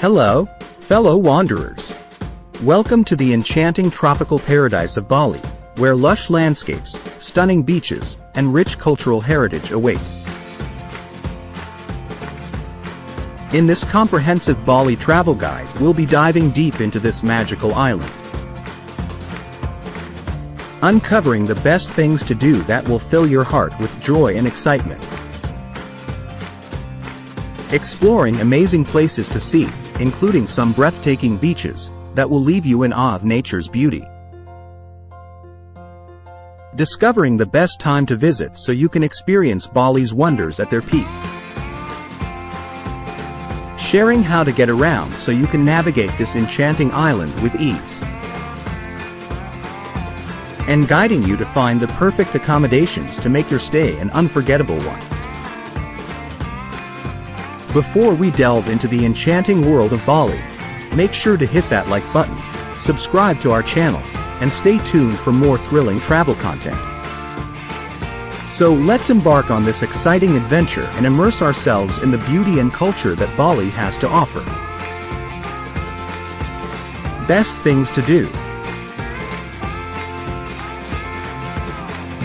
Hello, fellow wanderers. Welcome to the enchanting tropical paradise of Bali, where lush landscapes, stunning beaches, and rich cultural heritage await. In this comprehensive Bali travel guide, we'll be diving deep into this magical island. Uncovering the best things to do that will fill your heart with joy and excitement. Exploring amazing places to see, including some breathtaking beaches, that will leave you in awe of nature's beauty. Discovering the best time to visit so you can experience Bali's wonders at their peak. Sharing how to get around so you can navigate this enchanting island with ease. And guiding you to find the perfect accommodations to make your stay an unforgettable one. Before we delve into the enchanting world of Bali, make sure to hit that like button, subscribe to our channel, and stay tuned for more thrilling travel content. So let's embark on this exciting adventure and immerse ourselves in the beauty and culture that Bali has to offer. Best things to do.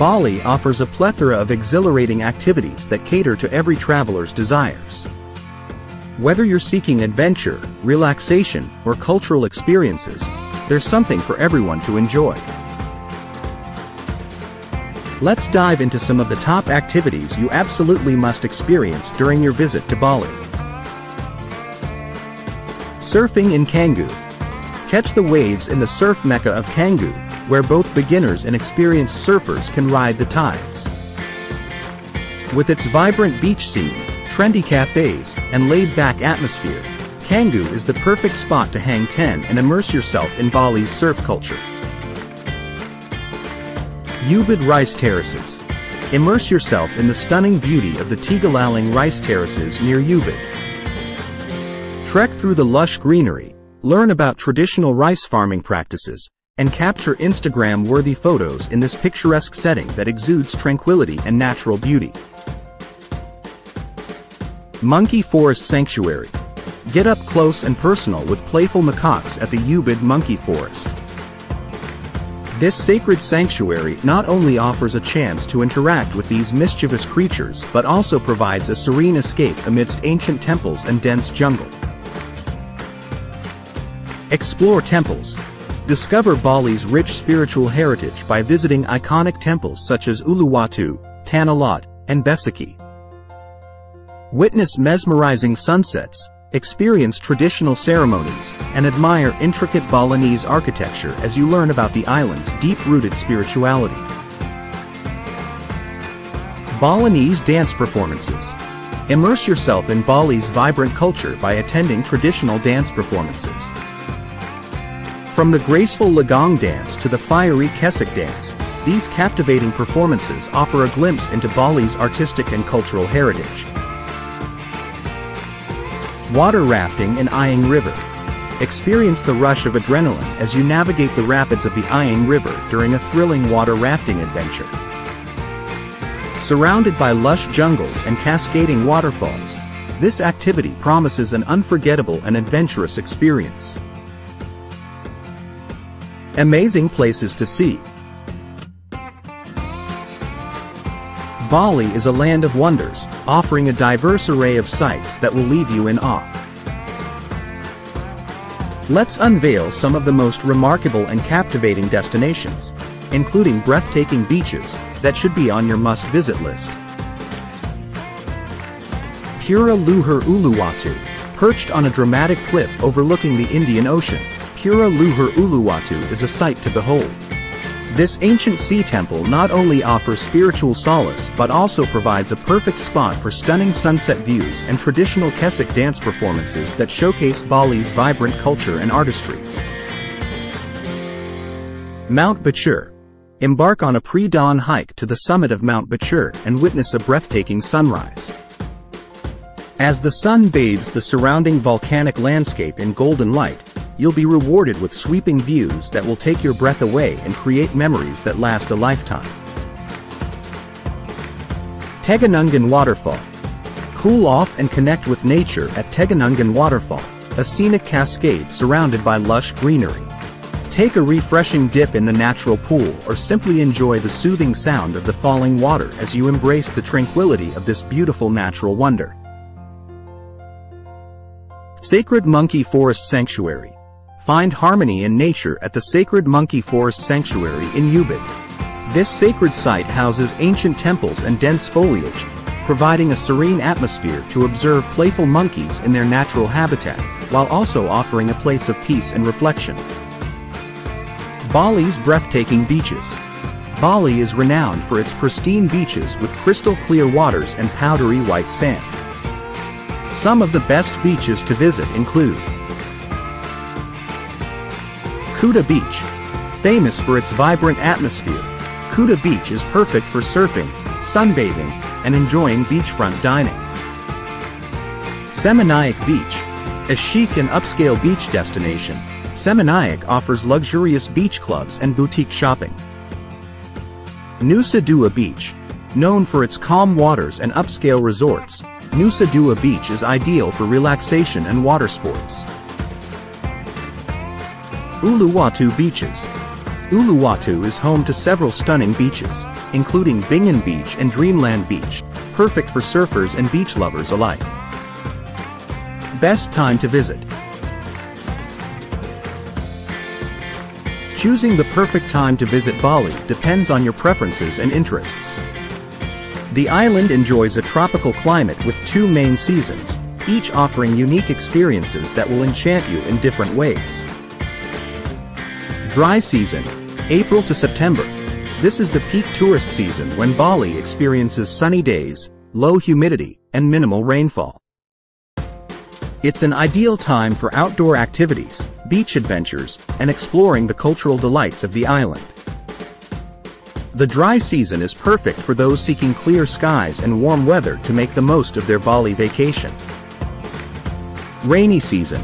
Bali offers a plethora of exhilarating activities that cater to every traveler's desires. Whether you're seeking adventure, relaxation, or cultural experiences, there's something for everyone to enjoy. Let's dive into some of the top activities you absolutely must experience during your visit to Bali. Surfing in Canggu. Catch the waves in the surf mecca of Canggu, where both beginners and experienced surfers can ride the tides. With its vibrant beach scene, trendy cafes, and laid-back atmosphere, Canggu is the perfect spot to hang 10 and immerse yourself in Bali's surf culture. Ubud Rice Terraces. Immerse yourself in the stunning beauty of the Tegallalang rice terraces near Ubud. Trek through the lush greenery, learn about traditional rice farming practices, and capture Instagram-worthy photos in this picturesque setting that exudes tranquility and natural beauty. Monkey Forest Sanctuary. Get up close and personal with playful macaques at the Ubud Monkey Forest. This sacred sanctuary not only offers a chance to interact with these mischievous creatures but also provides a serene escape amidst ancient temples and dense jungle. Explore temples. Discover Bali's rich spiritual heritage by visiting iconic temples such as Uluwatu, Tanah Lot, and Besakih. Witness mesmerizing sunsets, experience traditional ceremonies, and admire intricate Balinese architecture as you learn about the island's deep-rooted spirituality. Balinese dance performances. Immerse yourself in Bali's vibrant culture by attending traditional dance performances. From the graceful Legong dance to the fiery Kecak dance, these captivating performances offer a glimpse into Bali's artistic and cultural heritage. Water rafting in Ayung River. Experience the rush of adrenaline as you navigate the rapids of the Ayung River during a thrilling water rafting adventure. Surrounded by lush jungles and cascading waterfalls, this activity promises an unforgettable and adventurous experience. Amazing places to see. Bali is a land of wonders, offering a diverse array of sights that will leave you in awe. Let's unveil some of the most remarkable and captivating destinations, including breathtaking beaches, that should be on your must-visit list. Pura Luhur Uluwatu, perched on a dramatic cliff overlooking the Indian Ocean, Pura Luhur Uluwatu is a sight to behold. This ancient sea temple not only offers spiritual solace but also provides a perfect spot for stunning sunset views and traditional Kecak dance performances that showcase Bali's vibrant culture and artistry. Mount Batur. Embark on a pre-dawn hike to the summit of Mount Batur and witness a breathtaking sunrise. As the sun bathes the surrounding volcanic landscape in golden light, you'll be rewarded with sweeping views that will take your breath away and create memories that last a lifetime. Tegenungan Waterfall. Cool off and connect with nature at Tegenungan Waterfall, a scenic cascade surrounded by lush greenery. Take a refreshing dip in the natural pool or simply enjoy the soothing sound of the falling water as you embrace the tranquility of this beautiful natural wonder. Sacred Monkey Forest Sanctuary. Find harmony in nature at the Sacred Monkey Forest Sanctuary in Ubud. This sacred site houses ancient temples and dense foliage, providing a serene atmosphere to observe playful monkeys in their natural habitat, while also offering a place of peace and reflection. Bali's breathtaking beaches. Bali is renowned for its pristine beaches with crystal clear waters and powdery white sand. Some of the best beaches to visit include Kuta Beach. Famous for its vibrant atmosphere, Kuta Beach is perfect for surfing, sunbathing, and enjoying beachfront dining. Seminyak Beach. A chic and upscale beach destination, Seminyak offers luxurious beach clubs and boutique shopping. Nusa Dua Beach. Known for its calm waters and upscale resorts, Nusa Dua Beach is ideal for relaxation and water sports. Uluwatu Beaches. Uluwatu is home to several stunning beaches, including Bingin Beach and Dreamland Beach, perfect for surfers and beach lovers alike. Best time to visit. Choosing the perfect time to visit Bali depends on your preferences and interests. The island enjoys a tropical climate with two main seasons, each offering unique experiences that will enchant you in different ways. Dry season, April to September. This is the peak tourist season when Bali experiences sunny days, low humidity, and minimal rainfall. It's an ideal time for outdoor activities, beach adventures, and exploring the cultural delights of the island. The dry season is perfect for those seeking clear skies and warm weather to make the most of their Bali vacation. Rainy season.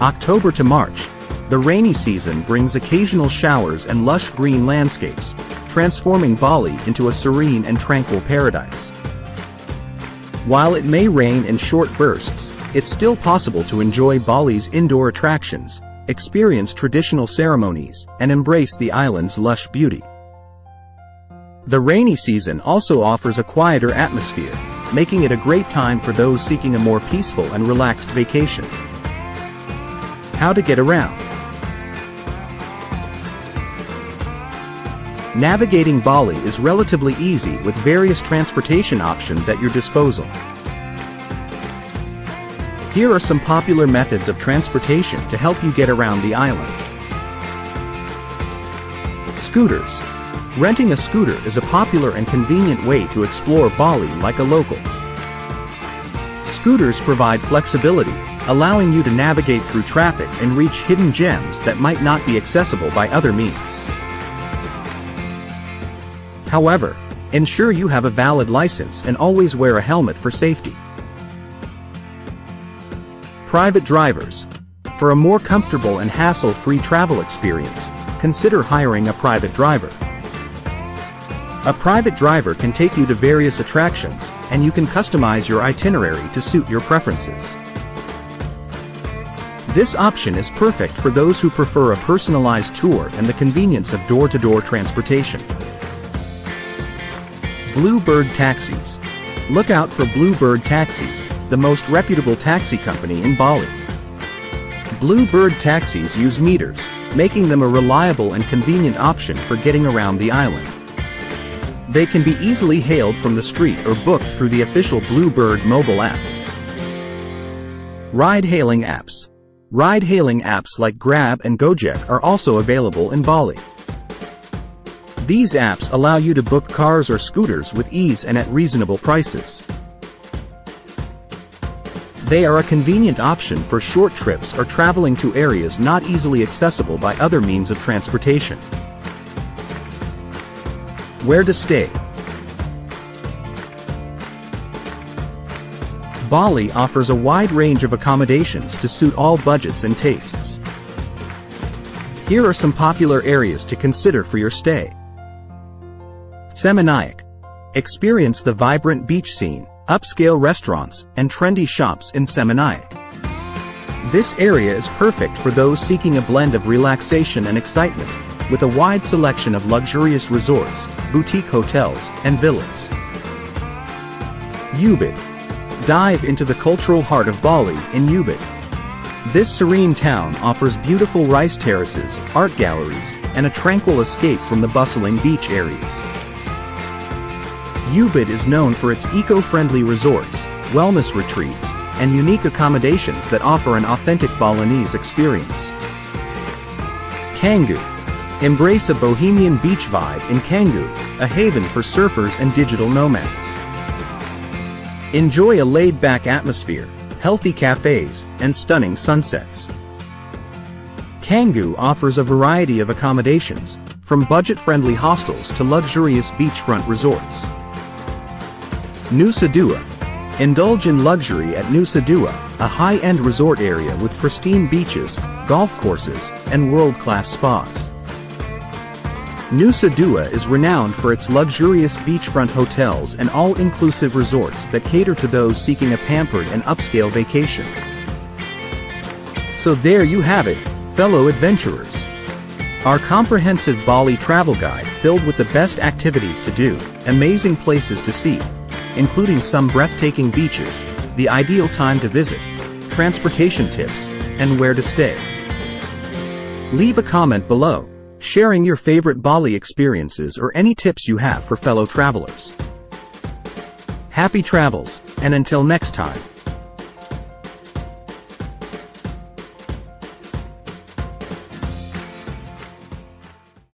October to March. The rainy season brings occasional showers and lush green landscapes, transforming Bali into a serene and tranquil paradise. While it may rain in short bursts, it's still possible to enjoy Bali's indoor attractions, experience traditional ceremonies, and embrace the island's lush beauty. The rainy season also offers a quieter atmosphere, making it a great time for those seeking a more peaceful and relaxed vacation. How to get around. Navigating Bali is relatively easy with various transportation options at your disposal. Here are some popular methods of transportation to help you get around the island. Scooters. Renting a scooter is a popular and convenient way to explore Bali like a local. Scooters provide flexibility, allowing you to navigate through traffic and reach hidden gems that might not be accessible by other means. However, ensure you have a valid license and always wear a helmet for safety. Private drivers. For a more comfortable and hassle-free travel experience, consider hiring a private driver. A private driver can take you to various attractions, and you can customize your itinerary to suit your preferences. This option is perfect for those who prefer a personalized tour and the convenience of door-to-door -door transportation. Bluebird Taxis. Look out for Bluebird Taxis, the most reputable taxi company in Bali. Bluebird taxis use meters, making them a reliable and convenient option for getting around the island. They can be easily hailed from the street or booked through the official Bluebird mobile app. Ride-hailing apps. Ride-hailing apps like Grab and Gojek are also available in Bali. These apps allow you to book cars or scooters with ease and at reasonable prices. They are a convenient option for short trips or traveling to areas not easily accessible by other means of transportation. Where to stay? Bali offers a wide range of accommodations to suit all budgets and tastes. Here are some popular areas to consider for your stay. Seminyak. Experience the vibrant beach scene, upscale restaurants, and trendy shops in Seminyak. This area is perfect for those seeking a blend of relaxation and excitement, with a wide selection of luxurious resorts, boutique hotels, and villas. Ubud. Dive into the cultural heart of Bali in Ubud. This serene town offers beautiful rice terraces, art galleries, and a tranquil escape from the bustling beach areas. Ubud is known for its eco-friendly resorts, wellness retreats, and unique accommodations that offer an authentic Balinese experience. Canggu. Embrace a bohemian beach vibe in Canggu, a haven for surfers and digital nomads. Enjoy a laid-back atmosphere, healthy cafes, and stunning sunsets. Canggu offers a variety of accommodations, from budget-friendly hostels to luxurious beachfront resorts. Nusa Dua. Indulge in luxury at Nusa Dua, a high-end resort area with pristine beaches, golf courses, and world-class spas. Nusa Dua is renowned for its luxurious beachfront hotels and all-inclusive resorts that cater to those seeking a pampered and upscale vacation. So there you have it, fellow adventurers. Our comprehensive Bali travel guide filled with the best activities to do, amazing places to see, including some breathtaking beaches, the ideal time to visit, transportation tips, and where to stay. Leave a comment below, sharing your favorite Bali experiences or any tips you have for fellow travelers. Happy travels, and until next time.